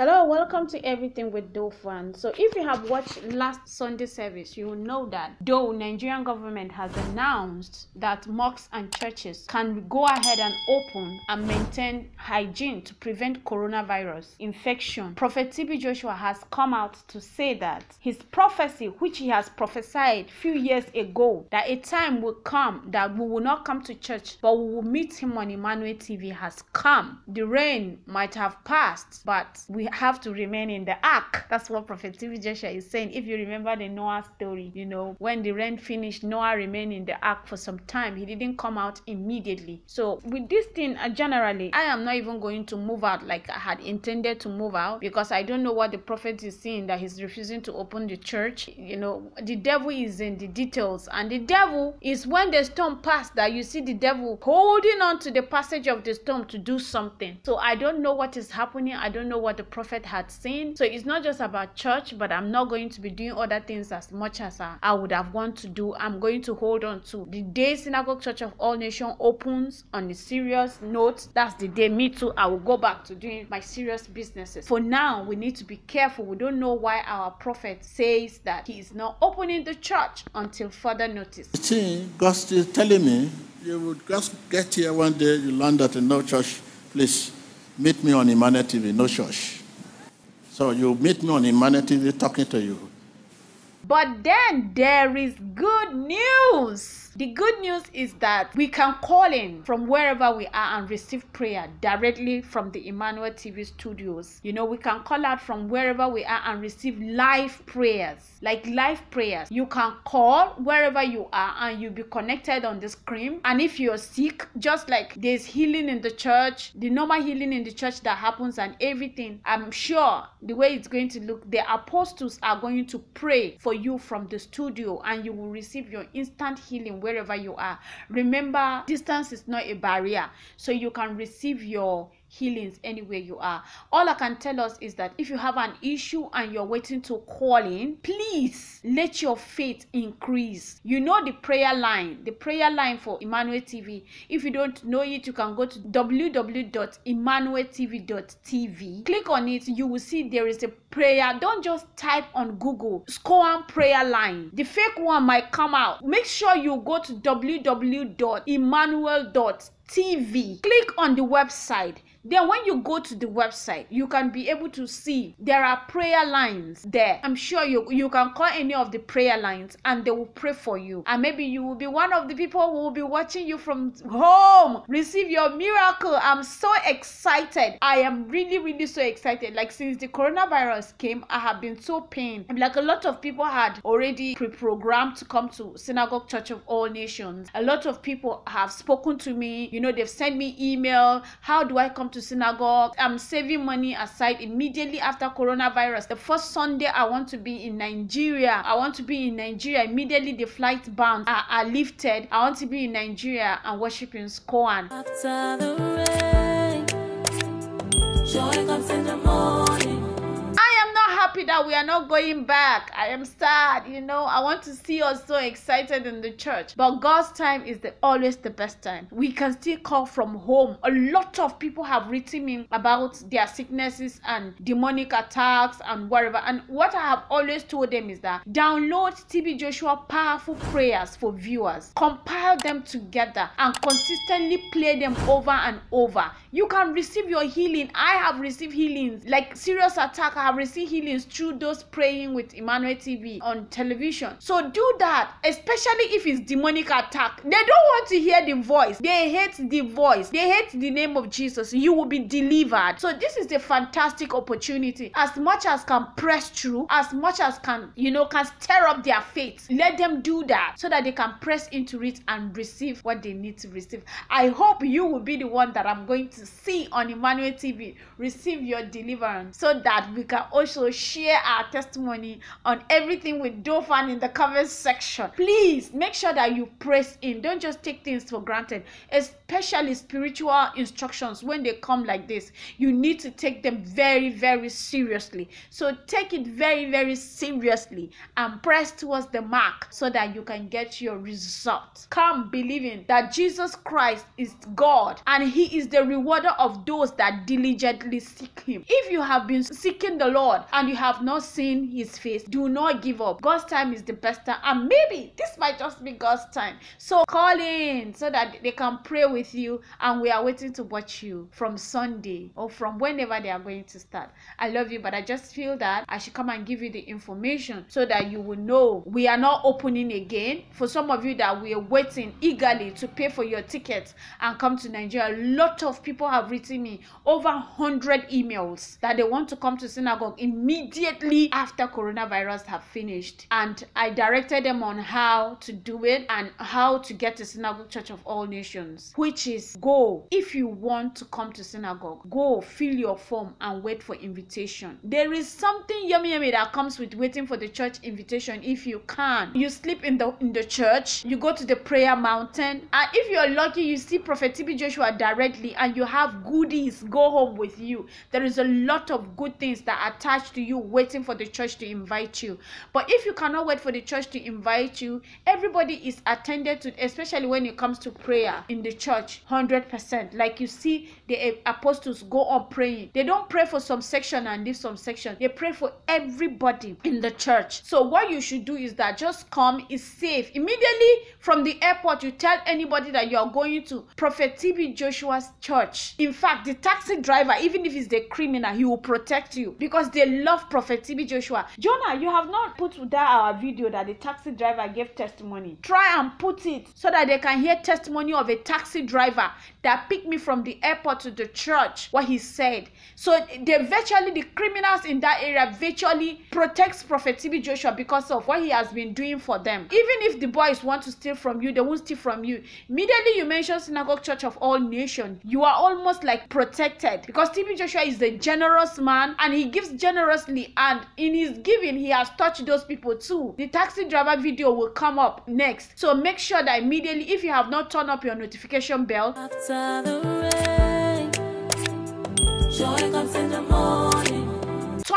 Hello, welcome to Everything with Doofan. So, if you have watched last Sunday service, you will know that though Nigerian government has announced that mosques and churches can go ahead and open and maintain hygiene to prevent coronavirus infection, Prophet TB Joshua has come out to say that his prophecy, which he has prophesied few years ago, that a time will come that we will not come to church, but we will meet him on Emmanuel TV, has come. The rain might have passed, but we have to remain in the ark. That's what Prophet TB Joshua is saying. If you remember the Noah story, you know, when the rain finished, Noah remained in the ark for some time. He didn't come out immediately. So, with this thing, uh, generally, I am not even going to move out like I had intended to move out because I don't know what the prophet is saying that he's refusing to open the church. You know, the devil is in the details, and the devil is when the storm passed that you see the devil holding on to the passage of the storm to do something. So, I don't know what is happening. I don't know what the prophet had seen. So it's not just about church, but I'm not going to be doing other things as much as I, I would have wanted to do. I'm going to hold on to the day Synagogue Church of All Nations opens on a serious note. That's the day me too. I will go back to doing my serious businesses. For now, we need to be careful. We don't know why our prophet says that he is not opening the church until further notice. God still telling me, you would just get here one day, you land at a no church, please meet me on Emmanuel TV, no church. So you meet me on TV talking to you. But then there is good news. The good news is that we can call in from wherever we are and receive prayer directly from the Emmanuel TV studios. You know, we can call out from wherever we are and receive live prayers, like live prayers. You can call wherever you are and you'll be connected on the screen. And if you're sick, just like there's healing in the church, the normal healing in the church that happens and everything, I'm sure the way it's going to look, the apostles are going to pray for you from the studio and you will receive your instant healing wherever you are. Remember, distance is not a barrier, so you can receive your healings anywhere you are. All I can tell us is that if you have an issue and you're waiting to call in, please let your faith increase. You know the prayer line, the prayer line for Emmanuel TV. If you don't know it, you can go to www.emmanueltv.tv. Click on it, you will see there is a prayer. Don't just type on Google SCOAN prayer line. The fake one might come out. Make sure you go to www.emmanuel.tv TV. Click on the website. Then when you go to the website, you can be able to see there are prayer lines there. I'm sure you you can call any of the prayer lines and they will pray for you. And maybe you will be one of the people who will be watching you from home. Receive your miracle. I'm so excited. I am really really so excited. Like since the coronavirus came, I have been so pained. Like a lot of people had already pre-programmed to come to Synagogue Church of All Nations. A lot of people have spoken to me. You know, they've sent me email. How do I come to synagogue. I'm saving money aside immediately after coronavirus. The first Sunday I want to be in Nigeria. I want to be in Nigeria. Immediately the flight bans are, are lifted. I want to be in Nigeria and worship in Skoan. After the rain, joy comes in the morning. That we are not going back. I am sad, you know. I want to see us so excited in the church. But God's time is the, always the best time. We can still call from home. A lot of people have written me about their sicknesses and demonic attacks and whatever. And what I have always told them is that download TB Joshua powerful prayers for viewers, compile them together, and consistently play them over and over. You can receive your healing. I have received healings like serious attack. I have received healings through those praying with Emmanuel TV on television. So do that, especially if it's demonic attack. They don't want to hear the voice. They hate the voice. They hate the name of Jesus. You will be delivered. So this is a fantastic opportunity. As much as can press through, as much as can, you know, can stir up their faith. Let them do that so that they can press into it and receive what they need to receive. I hope you will be the one that I'm going to see on Emmanuel TV. Receive your deliverance so that we can also share our testimony on everything with Dofan in the comment section. Please make sure that you press in. Don't just take things for granted, especially spiritual instructions when they come like this. You need to take them very very seriously. So take it very very seriously and press towards the mark so that you can get your result. Come believing that jesus christ is god and he is the rewarder of those that diligently seek him. If you have been seeking the lord and you have not seen his face do not give up. God's time is the best time. And maybe this might just be god's time. So call in so that they can pray with you and we are waiting to watch you from sunday or from whenever they are going to start. I love you but i just feel that i should come and give you the information so that you will know we are not opening again. For some of you that we are waiting eagerly to pay for your tickets and come to nigeria a lot of people have written me over 100 emails that they want to come to synagogue immediately after coronavirus have finished. And i directed them on how to do it and how to get to synagogue church of all nations which is go. If you want to come to synagogue go fill your form and wait for invitation. There is something yummy yummy that comes with waiting for the church invitation if you can. You sleep in the in the church you go to the prayer mountain and if you're lucky you see prophet tb joshua directly and you have goodies go home with you. There is a lot of good things that are attached to you waiting for the church to invite you. But if you cannot wait for the church to invite you everybody is attended to especially when it comes to prayer in the church 100% like you see the eh, apostles go on praying. They don't pray for some section and leave some section. They pray for everybody in the church. So what you should do is that just come is safe. Immediately from the airport you tell anybody that you are going to prophet tb joshua's church. In fact the taxi driver even if he's the criminal he will protect you because they love prophet tb joshua. Jonah you have not put that our video that the taxi driver gave testimony. Try and put it so that they can hear testimony of a taxi driver that picked me from the airport to the church what he said. So they virtually the criminals in that area virtually protects prophet tb joshua because of what he has been doing for them. Even if the boys want to steal from you they won't steal from you. Immediately you mention synagogue church of all nations you are almost like protected because tb joshua is a generous man and he gives generously and in his giving he has touched those people too. The taxi driver video will come up next. So make sure that immediately if you have not turned up your notification bell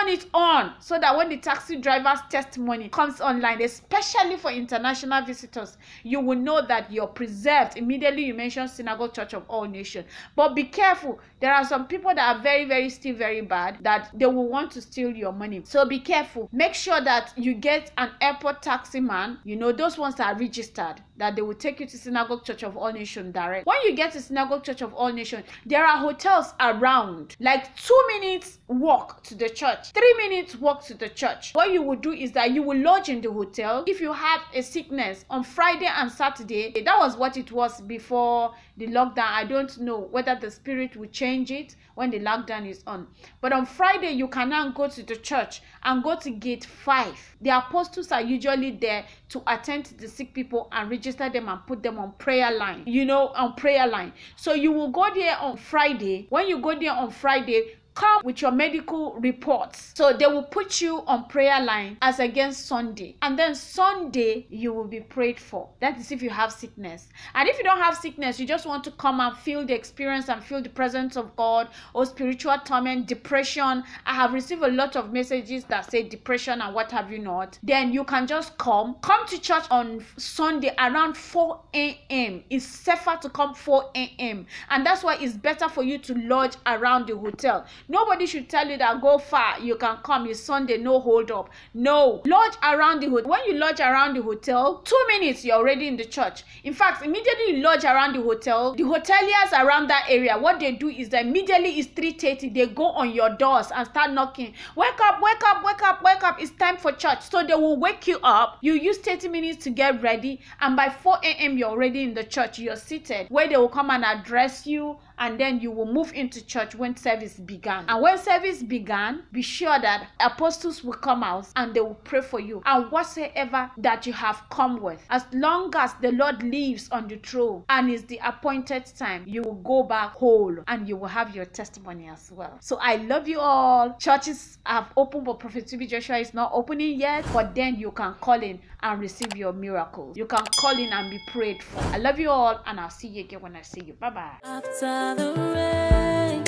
turn it on so that when the taxi driver's testimony comes online especially for international visitors you will know that you're preserved. Immediately you mention synagogue church of all nations. But be careful. There are some people that are very very still very bad that they will want to steal your money. So be careful. Make sure that you get an airport taxi man. You know those ones that are registered that they will take you to synagogue church of all nations direct. When you get to synagogue church of all nations there are hotels around. Like two minutes walk to the church three minutes walk to the church. What you will do is that you will lodge in the hotel. If you have a sickness on friday and saturday that was what it was before the lockdown. I don't know whether the spirit will change it when the lockdown is on. But on friday you can now go to the church and go to gate five. The apostles are usually there to attend to the sick people and register them and put them on prayer line you know on prayer line. So you will go there on friday. When you go there on friday come with your medical reports. So they will put you on prayer line as against sunday. And then sunday you will be prayed for. That is if you have sickness. And if you don't have sickness you just want to come and feel the experience and feel the presence of god or spiritual torment depression. I have received a lot of messages that say depression and what have you not. Then you can just come. Come to church on sunday around 4 a.m it's safer to come 4 a.m and that's why it's better for you to lodge around the hotel nobody should tell you that go far you can come it's sunday no hold up. No. Lodge around the hotel. When you lodge around the hotel two minutes you're already in the church. In fact immediately you lodge around the hotel the hoteliers around that area what they do is that immediately it's 3:30 they go on your doors and start knocking. Wake up wake up wake up wake up it's time for church. So they will wake you up. You use 30 minutes to get ready and by 4 a.m you're already in the church. You're seated where they will come and address you and then you will move into church when service began. And when service began, be sure that apostles will come out and they will pray for you. And whatsoever that you have come with, as long as the Lord lives on the throne and is the appointed time, you will go back whole and you will have your testimony as well. So I love you all. Churches have opened, but Prophet TB Joshua is not opening yet. But then you can call in and receive your miracle. You can call in and be prayed for. I love you all, and I'll see you again when I see you. Bye bye. After the rain,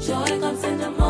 joy comes in the morning.